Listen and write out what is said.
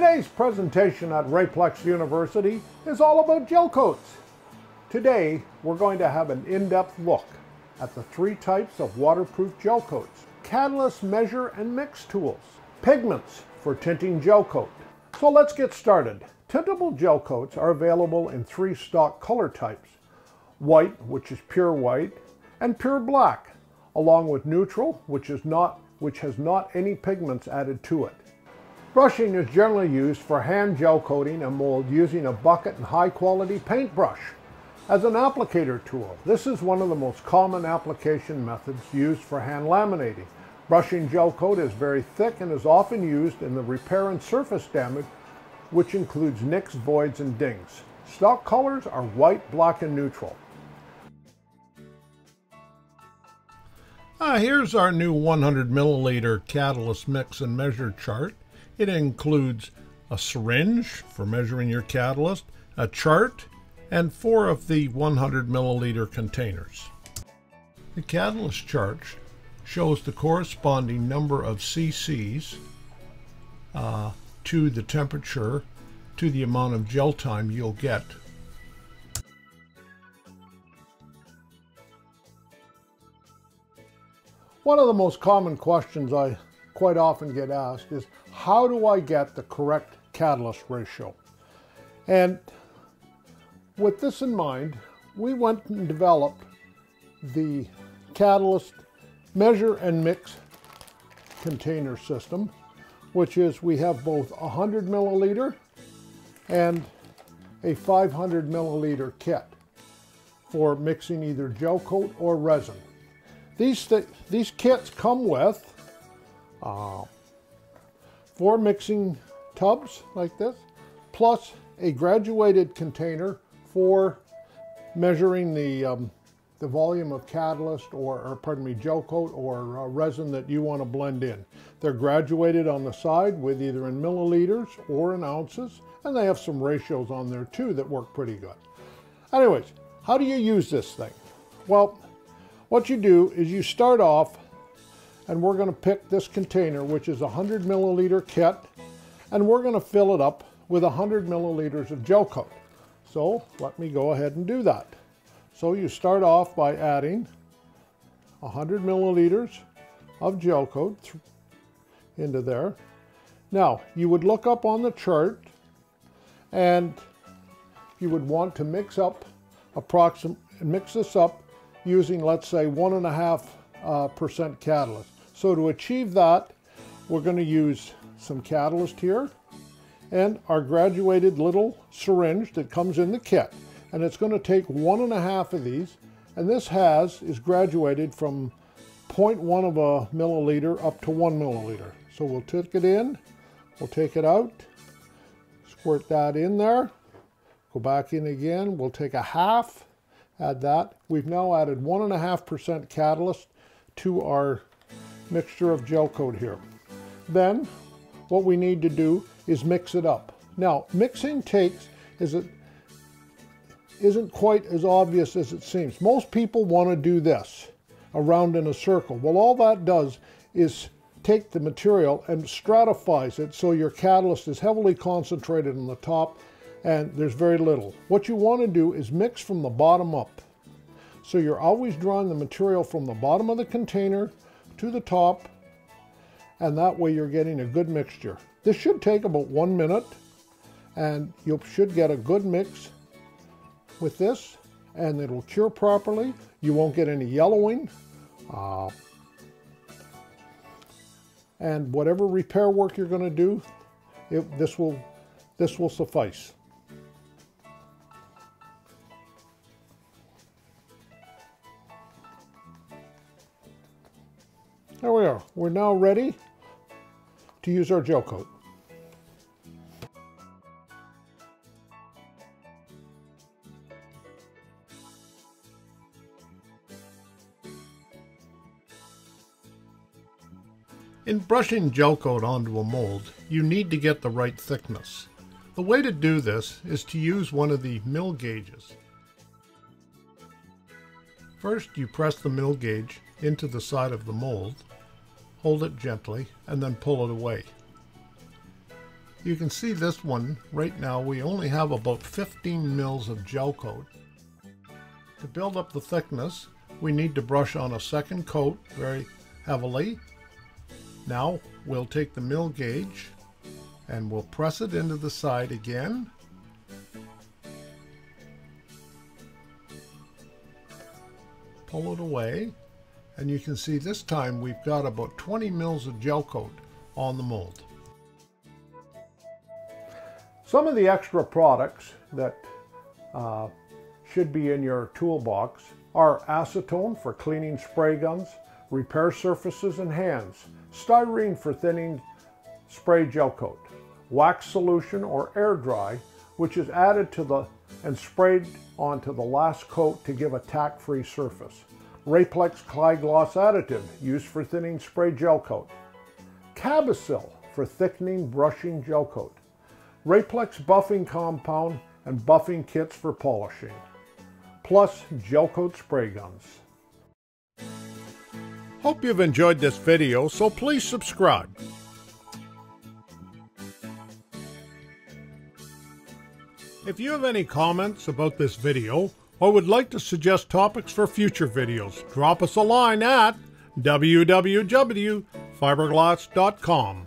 Today's presentation at Rayplex University is all about gel coats. Today, we're going to have an in-depth look at the three types of waterproof gel coats, catalyst measure and mix tools, pigments for tinting gel coat. So let's get started. Tintable gel coats are available in three stock color types, white, which is pure white, and pure black, along with neutral, which is not which has not any pigments added to it. Brushing is generally used for hand gel coating a mold using a bucket and high quality paintbrush. As an applicator tool, this is one of the most common application methods used for hand laminating. Brushing gel coat is very thick and is often used in the repair and surface damage, which includes nicks, voids, and dings. Stock colors are white, black, and neutral. Uh, here's our new 100 milliliter catalyst mix and measure chart. It includes a syringe for measuring your catalyst, a chart, and four of the 100 milliliter containers. The catalyst chart shows the corresponding number of cc's uh, to the temperature to the amount of gel time you'll get. One of the most common questions I quite often get asked is how do I get the correct catalyst ratio? And with this in mind, we went and developed the catalyst measure and mix container system, which is we have both a 100 milliliter and a 500 milliliter kit for mixing either gel coat or resin. These, these kits come with uh, four mixing tubs like this, plus a graduated container for measuring the, um, the volume of catalyst or, or, pardon me, gel coat or uh, resin that you want to blend in. They're graduated on the side with either in milliliters or in ounces, and they have some ratios on there too that work pretty good. Anyways, how do you use this thing? Well, what you do is you start off and we're going to pick this container, which is a 100 milliliter kit, and we're going to fill it up with 100 milliliters of gel coat. So let me go ahead and do that. So you start off by adding 100 milliliters of gel coat into there. Now, you would look up on the chart and you would want to mix up approximate, mix this up using, let's say, one and a half uh, percent catalyst. So to achieve that, we're going to use some catalyst here and our graduated little syringe that comes in the kit. And it's going to take one and a half of these. And this has is graduated from 0.1 of a milliliter up to one milliliter. So we'll take it in, we'll take it out, squirt that in there, go back in again, we'll take a half, add that. We've now added one and a half percent catalyst to our mixture of gel coat here. Then what we need to do is mix it up. Now mixing takes is it isn't quite as obvious as it seems. Most people want to do this around in a circle. Well all that does is take the material and stratifies it so your catalyst is heavily concentrated on the top and there's very little. What you want to do is mix from the bottom up. So you're always drawing the material from the bottom of the container to the top, and that way you're getting a good mixture. This should take about one minute, and you should get a good mix with this, and it'll cure properly. You won't get any yellowing. Uh, and whatever repair work you're going to do, it, this will this will suffice. There we are. We're now ready to use our gel coat. In brushing gel coat onto a mold, you need to get the right thickness. The way to do this is to use one of the mil gauges. First, you press the mil gauge into the side of the mold hold it gently, and then pull it away. You can see this one right now we only have about 15 mils of gel coat. To build up the thickness we need to brush on a second coat very heavily. Now we'll take the mil gauge and we'll press it into the side again. Pull it away and you can see this time we've got about 20 mils of gel coat on the mold. Some of the extra products that uh, should be in your toolbox are acetone for cleaning spray guns, repair surfaces and hands, styrene for thinning spray gel coat, wax solution or air dry, which is added to the and sprayed onto the last coat to give a tack-free surface. Rayplex Cly Gloss additive used for thinning spray gel coat. Cab-O-Sil for thickening brushing gel coat. Rayplex buffing compound and buffing kits for polishing. Plus gel coat spray guns. Hope you've enjoyed this video, so please subscribe. If you have any comments about this video or would like to suggest topics for future videos, drop us a line at www.fiberglass.com.